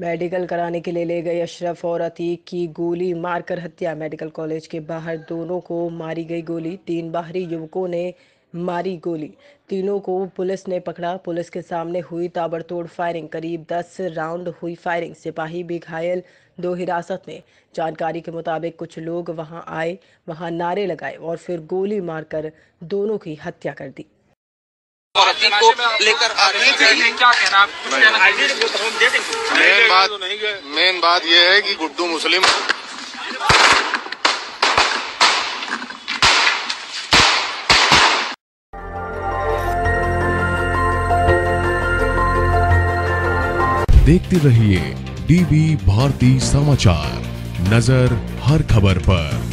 Medical कराने के लिए ले गए अशरफ और अतीक की गोली मारकर हत्या। मेडिकल कॉलेज के बाहर दोनों को मारी गई गोली। तीन बाहरी युवकों ने मारी गोली। तीनों को पुलिस ने पकड़ा। पुलिस के सामने हुई ताबड़तोड़ फायरिंग। करीब दस राउंड हुई फायरिंग। सिपाही भी घायल, दो हिरासत में। जानकारी के मुताबिक कुछ लोग वहाँ आए, वहाँ नारे लगाए और फिर गोली मारकर दोनों की हत्या कर दी। और अतीक को लेकर आ रहे हैं। क्या कहना आप? मेन बात मेन बात यह है कि गुड्डू मुस्लिम देखते रहिए डीवी भारती समाचार। नज़र हर खबर पर।